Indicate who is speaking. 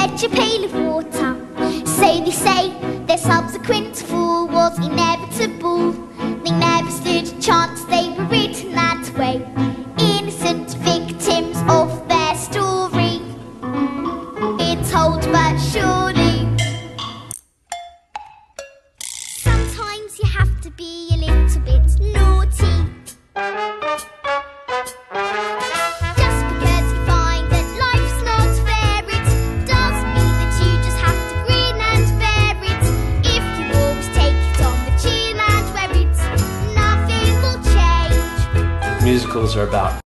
Speaker 1: fetch a pail of water. So they say their subsequent fall was inevitable. They never stood a chance, they were written that way. Innocent victims of their story. It's told but surely. Sometimes you have to be
Speaker 2: Musicals are about